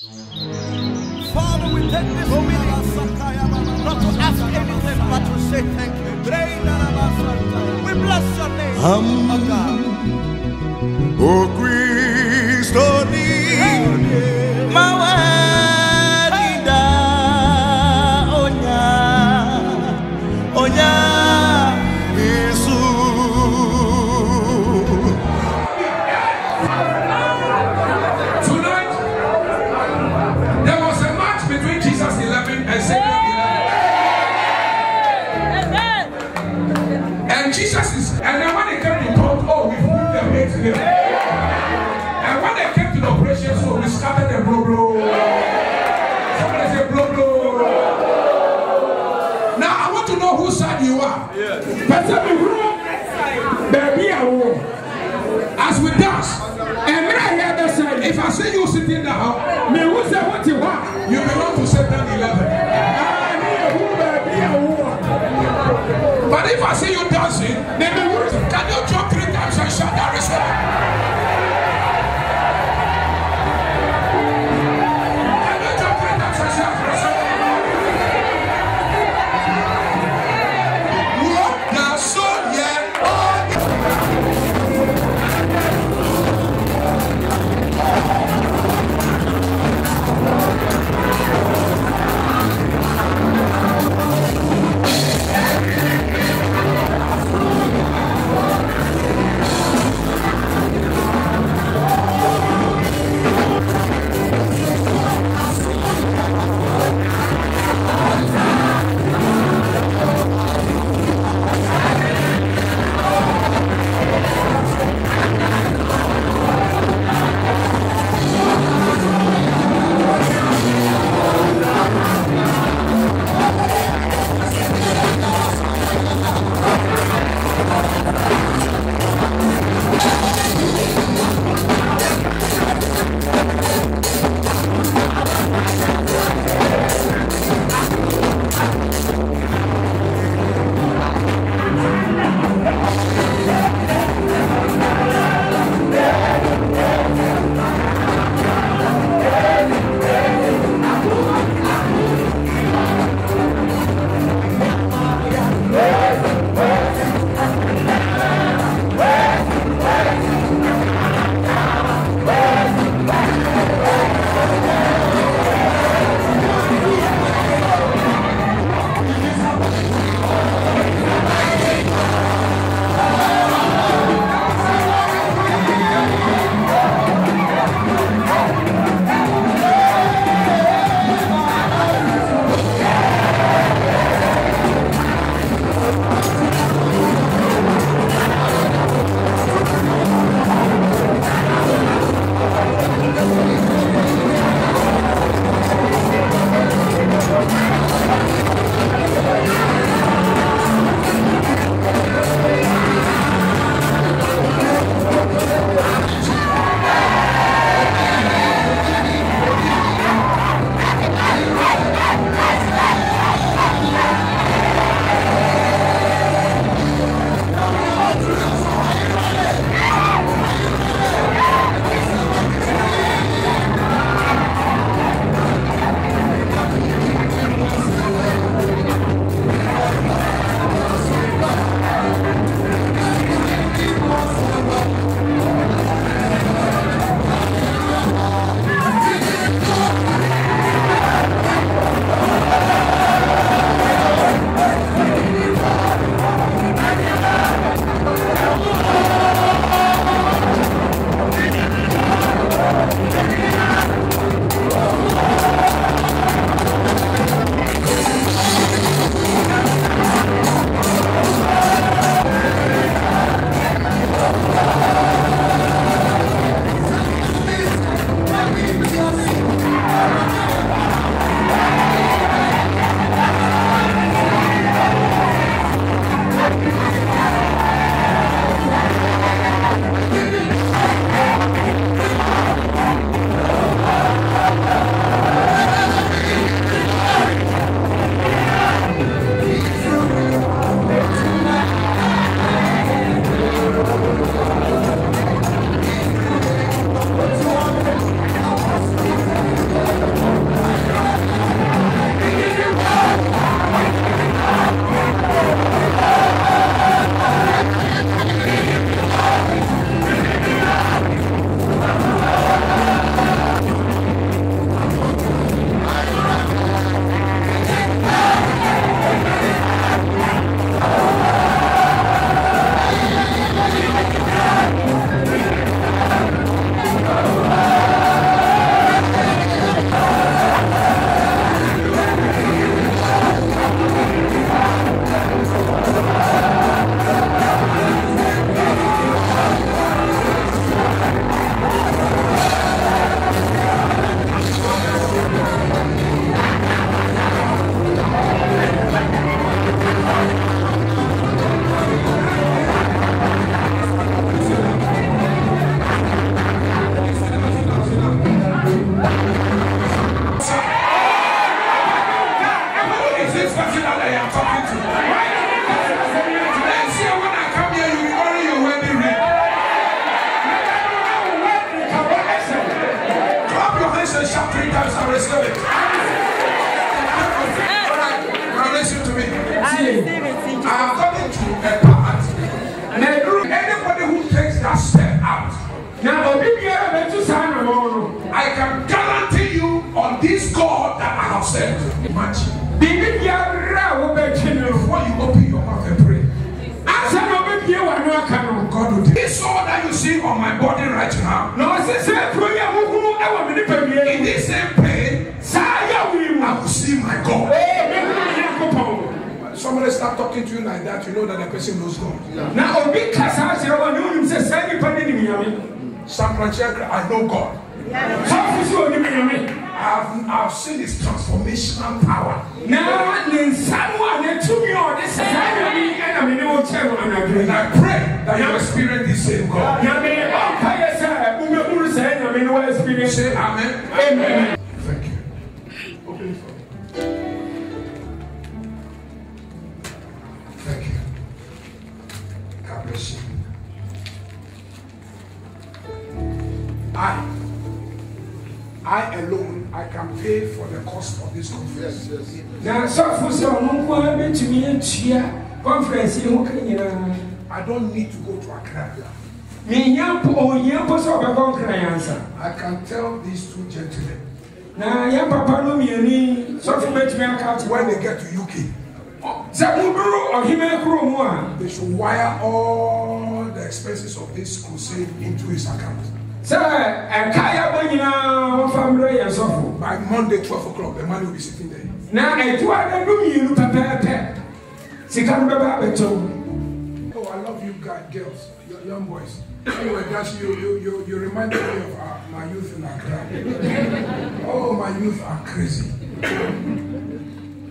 Father, we take this moment not to ask anything but to say thank you. We bless your name, O oh God. On my body right now. na ɔse sɛ kuro yi a wohunu ɛwɔ me nipadua In yi this same pain, saa yɛ wiri mu I will see my God. ee mehunu nyankopɔn Somebody start talking to you like that, you know that the person knows God. na obi ka saa kyerɛ wɔ ne wonim sɛ saa nnipa ne nim nyame Sam Korankye Ankrah, I know God. sɔfo sɛ ɔnim nyame I've, I've seen his transformational power. na ne nsa no a ne tumi a ɔde sɛ saa nyame yi ɛna me ne wo kyɛ no anadwo And I pray that you experience the same God. na me ɔmpa yɛ sɛ wobɛhunu saa nyame no wɔ experience Say amen. amen Thank you. Open it for me. Pay for the cost of this conference. na sɔfo sɛ ɔno nko ara bɛtumi atua conference yi ho ka nyinaa I don't need to go to Accra. mehia mpo ɔhia mpo sɛ ɔbɛkɔ nkra yɛnsa I can tell these two gentlemen na yɛn papa no mmienu sɔfo bɛtumi aka when they get to UK, sɛ moburu ɔhema kuro mu a they should wire all the expenses of this crusade into his account. Sɛ ɛka yɛbɔ nyinaa wɔfa mmerɛ yɛn sɔfo By Monday, 12 o'clock, the money will be sitting there. na ɛtoa da du mmienu pɛpɛɛpɛ sika no bɛba abɛkyɛw Oh, I love you guys, girls, your young boys. Anyway, that's you, you, you, you reminded me of uh, my youth in Accra. Oh, my youth are crazy.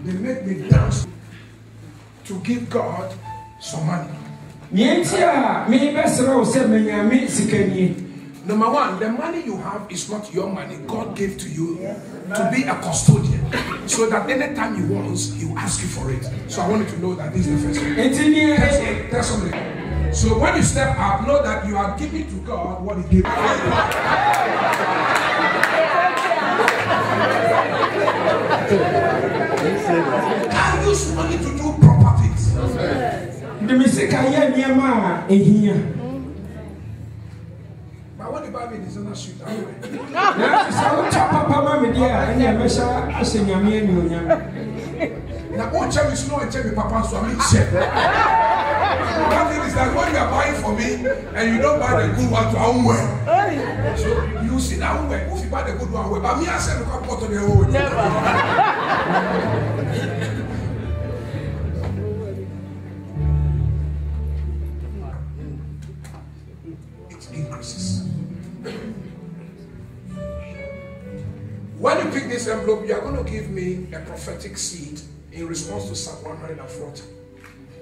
They make me dance to give God some money. neɛ nti a mebɛserɛ wo sɛ manyame sika nie Number one, the money you have is not your money. God gave to you to be a custodian. So that anytime he wants, he will ask you for it. So I want you to know that this is the first thing. Tell somebody- Tell somebody. So when you step up, know that you are giving to God what he gave you. Can use money to do proper things. me sika yɛ nneɛma a ɛhia But when the Bible is in a shoot, I wear. na sɛ wotwa papa ma me deɛ a ɛne ɛbɛhyɛ ahyɛ nyame anuonyam what check is no and check the papa, so mean, check. One thing is that when you are buying for me and you don't buy the good one to way. So you see that way. If you buy the good one, but me, I said, look, I put on the whole It envelope, you are going to give me a prophetic seed in response to Psalm 140.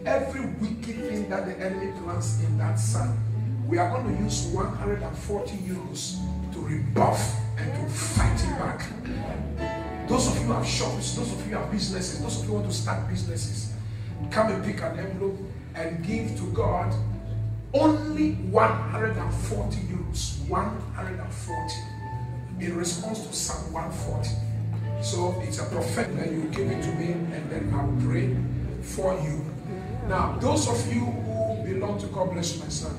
Every wicked thing that the enemy plants in that sun, we are going to use 140 euros to rebuff and to fight it back. Those of you who have shops, those of you who have businesses, those of you who want to start businesses, come and pick an envelope and give to God only 140 euros. 140 in response to Psalm 140. So it's a prophet, that you give it to me, and then I will pray for you. Now, those of you who belong to God bless my son.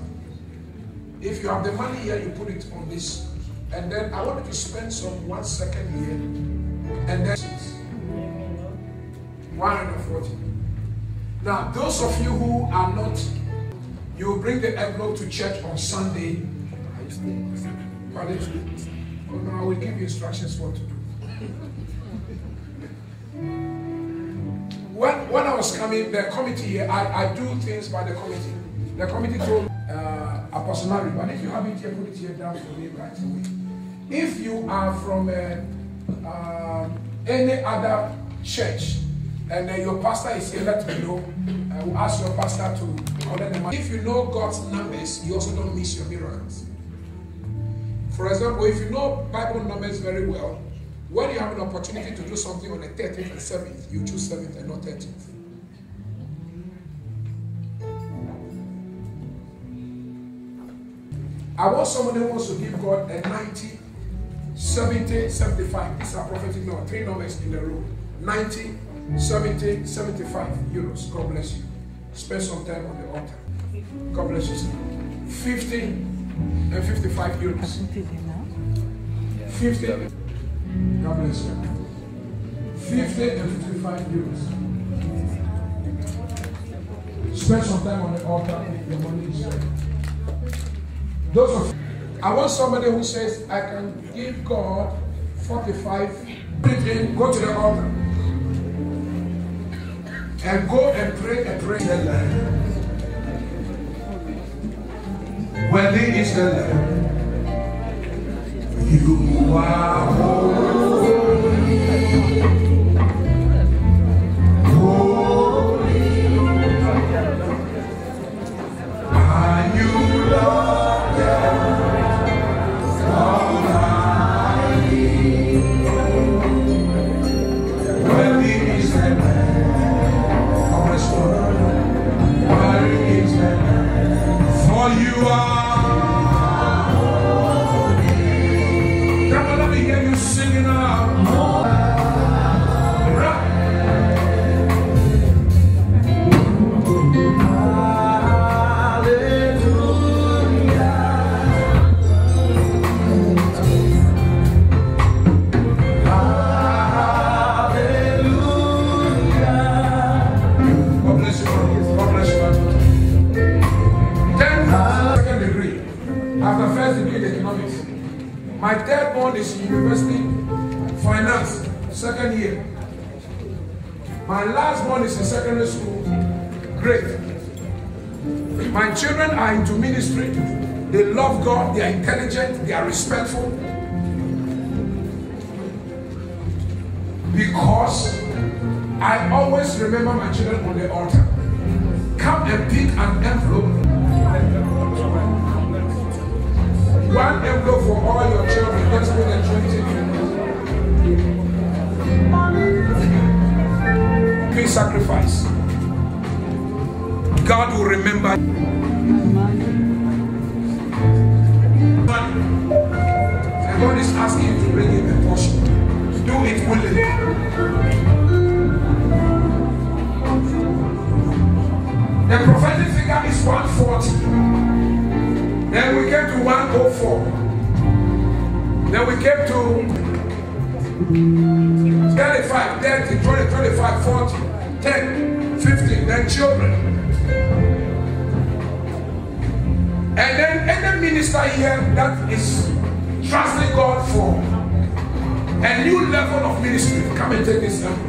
If you have the money here, you put it on this. And then I want you to spend some one second here. And then 140. Now, those of you who are not, you bring the envelope to church on Sunday. Pardon? Oh, no, I will give you instructions what to do. When, when I was coming, the committee here, I, I do things by the committee. The committee told uh, Apostle Mary, but if you have it here, put it here down for me right away. If you are from uh, um, any other church and uh, your pastor is here, let me know. I will ask your pastor to collect the money. If you know God's numbers, you also don't miss your miracles. For example, if you know Bible numbers very well, when you have an opportunity to do something on the 30th and 7th, you choose 7th and not 30th. I want somebody who wants to give God a 97 70, 75. These are prophetic numbers. Three numbers in a row. 90, 70, 75 euros. God bless you. Spend some time on the altar. God bless you. sir. 50 and 55 euros. 50. God bless you. 50 and 55 euros. Spend some time on the altar. Your money is there. Those of I want somebody who says, I can give God 45. Put in, go to the altar. And go and pray and pray the Lamb. Worthy is the Lamb. You are holy. Second year. My last one is in secondary school. Great. My children are into ministry. They love God. They are intelligent. They are respectful. Because I always remember my children on the altar. Come and pick an envelope. One envelope for all your children. Let's put the 20. Sacrifice. God will remember. And God is asking you to bring him a portion. Do it willingly. The prophetic figure is 140. Then we came to 104. Then we came to 35, 30, 20, 25, 40, 10, 15, then children. And then any minister here that is trusting God for a new level of ministry, come and take this level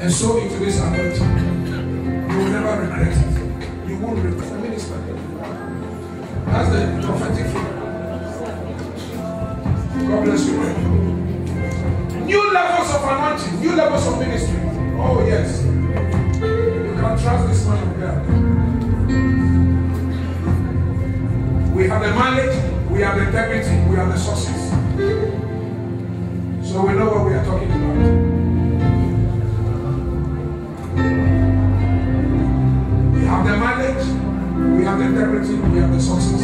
and sow into this anointing. You will never regret it. You won't regret the minister. That's the prophetic. God bless you. New levels of anointing, new levels of ministry. Oh, yes. You can trust this man of God. We have the mileage, we have the integrity, we have the sources. So we know what we are talking about. We have the mileage, we have the integrity, we have the sources.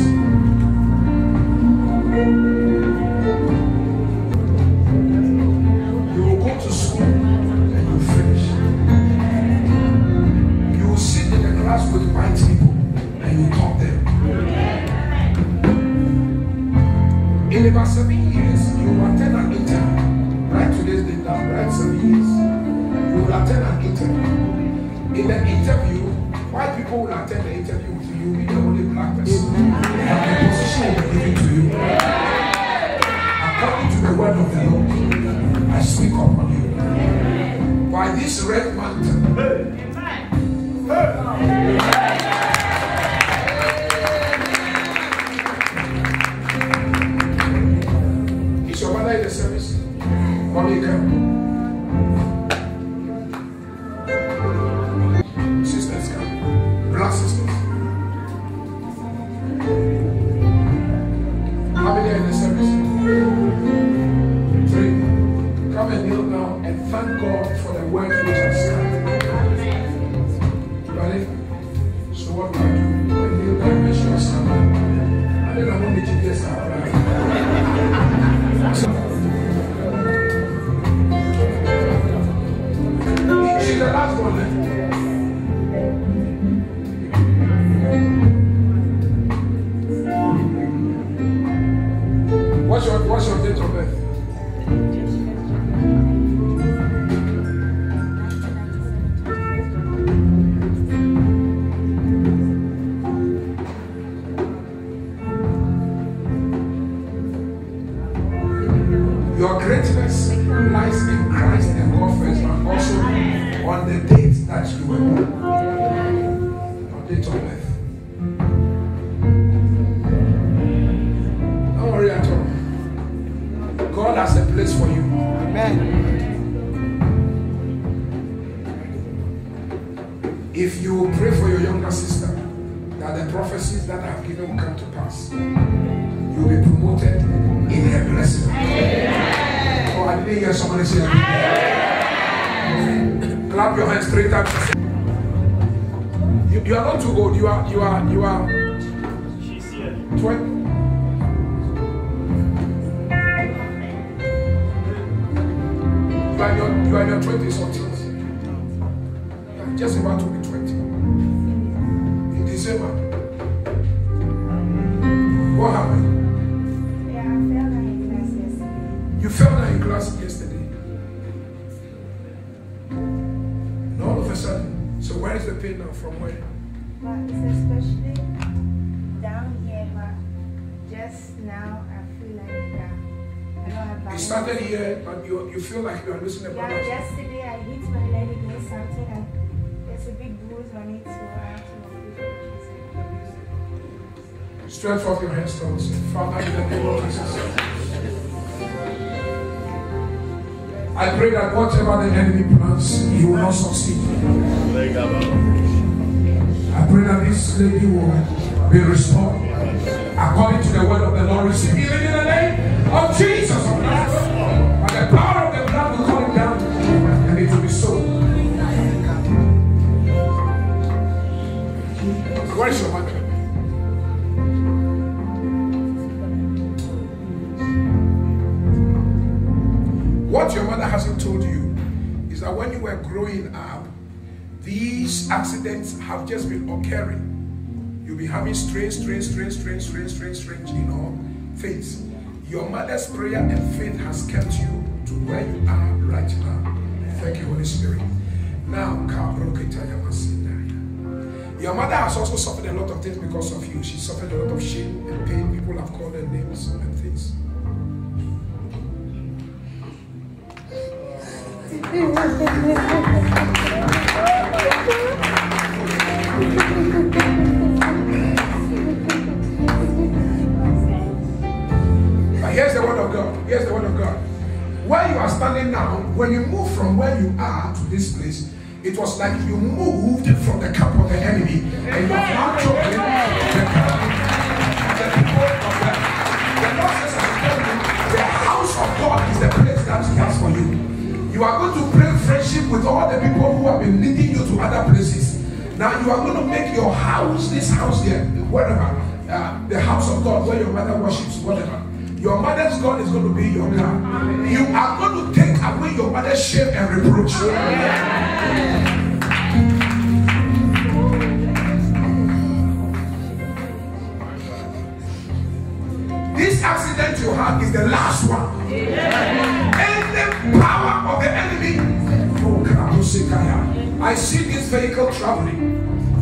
You will go to school class with white people and you talk them. In about seven years, you will attend an interview. Right today's date down, right seven years. You will attend an interview. In the interview, white people will attend the interview with you. You will be the only black person. And the position will be given to you. According to the word of the Lord, I speak upon you. By this red mantle, is that I have given will come to pass. You will be promoted in her blessing. Oh, I didn't hear somebody say Amen. Clap your hands three times. You, are not too old. You are you are you are She's here. 20. You are your, you are in your 20s or teens. You are just about to be 20. In December. What happened? Yeah, I fell down in class yesterday. You fell down in class yesterday. And all of a sudden, so where is the pain now? From where? But it's especially down here, but just now I feel like uh, I don't have You balance. started here, but you, you feel like you are losing a Yeah, yesterday I hit my leg against something and there's a big bruise on it, so I Stretch forth your hands towards Him. Father, in the name of Jesus. I pray that whatever the enemy plans, he will not succeed. I pray that this lady will be restored. According to the word of the Lord, receive healing in the name of Jesus of. By the power of the blood, call it down, and it will be so. Where What your mother hasn't told you is that when you were growing up, these accidents have just been occurring. You'll be having strange, strange, strange, strange, strange, strange, strange, you know, things. Your mother's prayer and faith has kept you to where you are right now. Thank you, Holy Spirit. Now, your mother has also suffered a lot of things because of you. She suffered a lot of shame and pain. People have called her names and things. But here's the word of God. Here's the word of God. Where you are standing now, when you move from where you are to this place, it was like you moved from the camp of the enemy and you have now chosen the camp the people of the the the house of God is the place that He has for you. You are going to break friendship with all the people who have been leading you to other places. Now you are going to make your house, this house here, wherever, uh, the house of God where your mother worships, whatever. Your mother's God is going to be your God. You are going to take away your mother's shame and reproach. This accident you had is the last one. Any power of the enemy. I see this vehicle traveling.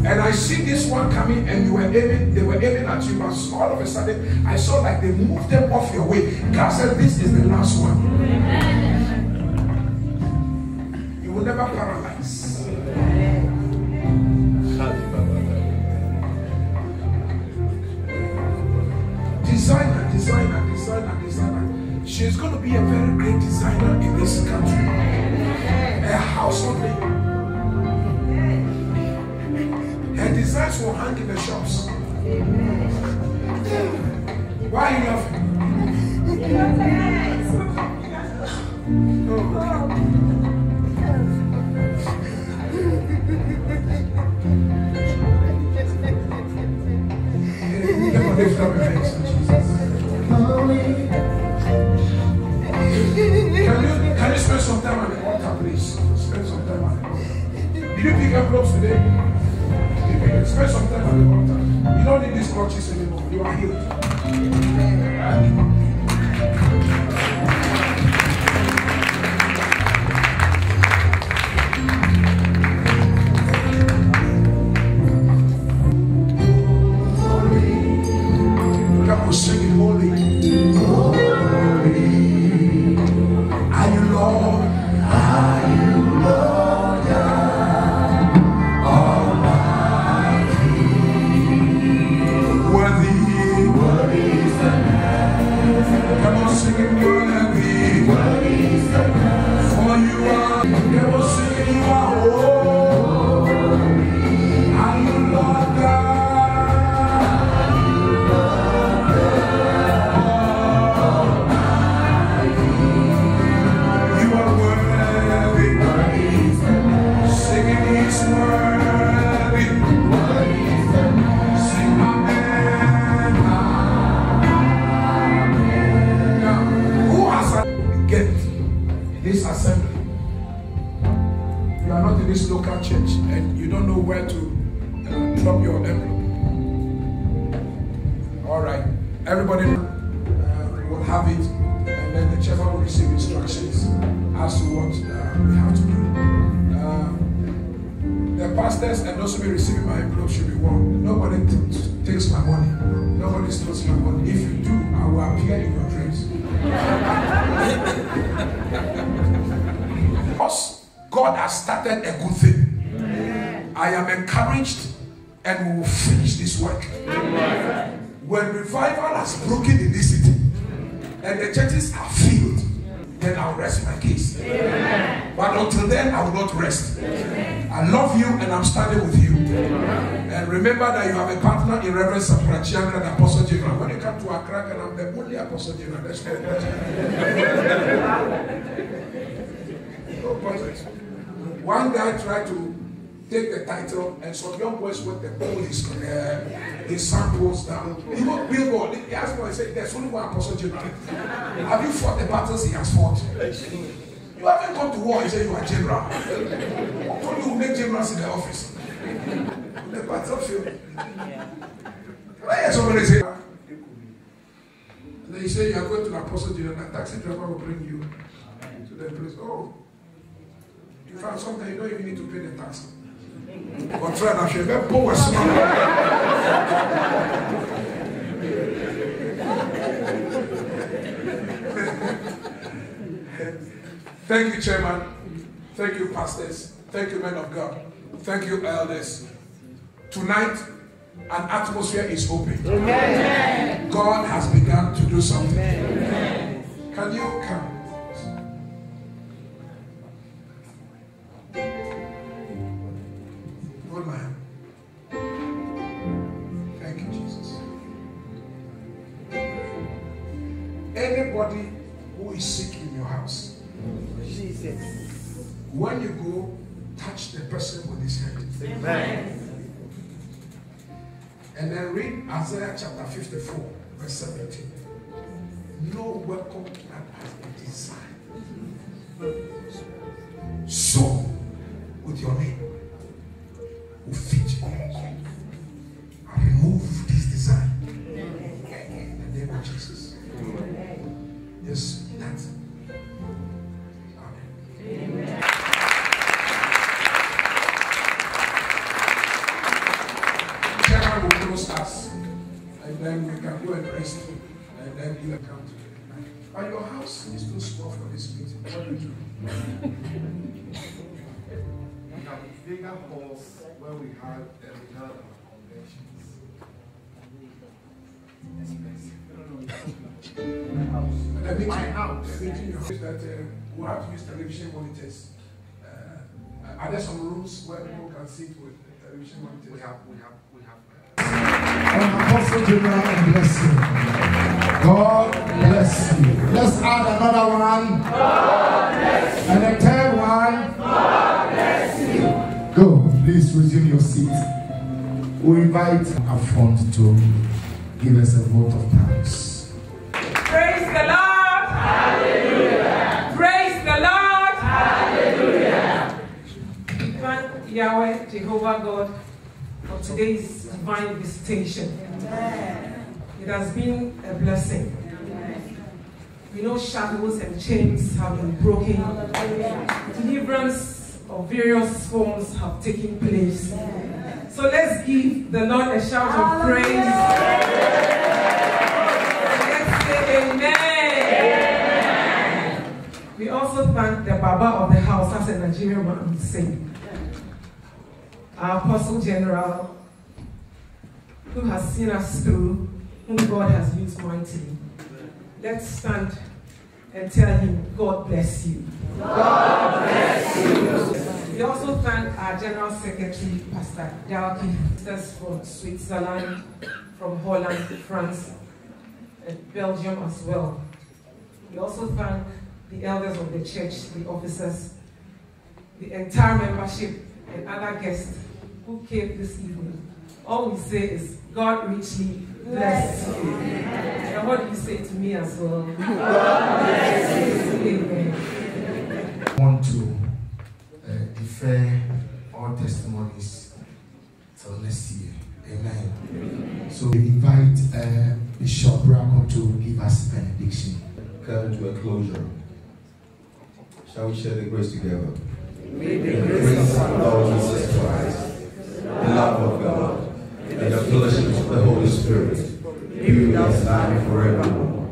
And I see this one coming, and you were aiming, they were aiming at you, but all of a sudden, I saw like they moved them off your way. God said, This is the last one. You will never paralyze. Designer, designer, designer, designer. She's going to be a very great designer in this country. A household name. Her designs will hang in the shops. Why are you laughing? Oh. Come on, lift up Ropes today? You up- Spend some time the altar. You don't need these crutches anymore. You are healed. Church and you don't know where to uh, drop your envelope. All right, everybody uh, will have it, and then the chairman will receive instructions as to what uh, we have to do. Uh, the pastors and those who be receiving my envelope should be warned. Nobody takes my money. Nobody steals my money. If you do, I will appear in your dreams. Because God has started a good thing. I am encouraged and we will finish this work. When revival has broken in this city and the churches are filled, then I'll rest my case. But until then, I will not rest. I love you and I'm standing with you. And remember that you have a partner in Reverend Sam Korankye Ankrah, the Apostle General. When you come to Accra, and I'm the only Apostle General. That's not no. One guy tried to take the title, and some young boys and pulled his, uh, his samples down. He wrote billboard. He asked me, he said, There's only one Apostle General. Have you fought the battles he has fought? You haven't gone to war, he said, You are general. I told you make generals in the office. the battlefield. Can I hear somebody say, and then he said, You are going to the Apostle General, the taxi driver will bring you to the place. Oh, you found something, you don't even need to pay the tax. But try that, you're very. Thank you, Chairman. Thank you, pastors. Thank you, men of God. Thank you, elders. Tonight, an atmosphere is open. Amen. God has begun to do something. Amen. Can you come? Isaiah chapter 54, verse 17. No weapon that has been designed. So, with your name, you can come to. But your house is too small for this meeting. What do you do? We have bigger halls where we had uh, we had our conventions. The meeting, My house. The meeting, your house that uh, we have to use television monitors. Uh, are there some rooms where people can sit with television monitors? We have we have we have. And Apostle General, bless you. God bless you. Let's add another one. God bless you. And a third one. God bless you. Go. Please resume your seat. We invite our front to give us a vote of thanks. Praise the Lord. Hallelujah. Praise the Lord. Hallelujah. Thank Yahweh, Jehovah God, for today's divine visitation. It has been a blessing. We know shackles and chains have been broken. Deliverance of various forms have taken place. So let's give the Lord a shout of praise. Let's say amen. We also thank the Baba of the house, as a Nigerian man would say, our Apostle General, who has seen us through, whom God has used mightily. Let's stand and tell him, God bless you. God bless you. We also thank our General Secretary, Pastor Dalki, from Switzerland, from Holland, France, and Belgium as well. We also thank the elders of the church, the officers, the entire membership, and other guests who came this evening. All we say is, God richly bless you. And what do you say to me as well? God bless you. Amen. I want to uh, defer all testimonies till next year. Amen. Amen. So we invite uh, Bishop Rako to give us benediction. Come to a closure. Shall we share the grace together? May the grace of our Lord Jesus Christ, the love of God, and the fellowship of the Holy Spirit be with us now and forevermore.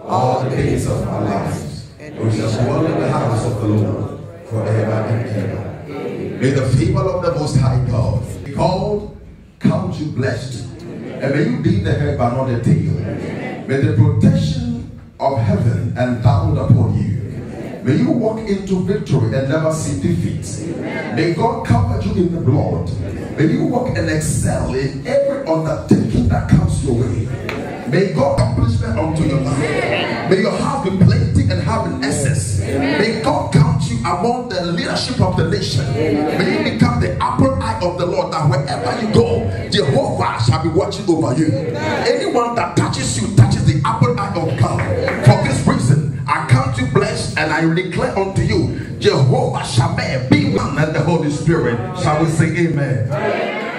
All the days of our lives, we shall dwell in the house of the Lord forever and ever. May the people of the Most High God be called, count you blessed, and may you be the head but not the tail. May the protection of heaven and endow upon you. May you walk into victory and never see defeat. May God cover you in the blood. May you walk and excel in every undertaking that comes your way. May God accomplishment unto your life. May your house be plenty and have an excess. May God count you among the leadership of the nation. May you become the apple eye of the Lord that wherever you go, Jehovah shall be watching over you. Anyone that touches you touches the apple and I declare unto you, Jehovah shall be one and the Holy Spirit. Shall we say amen?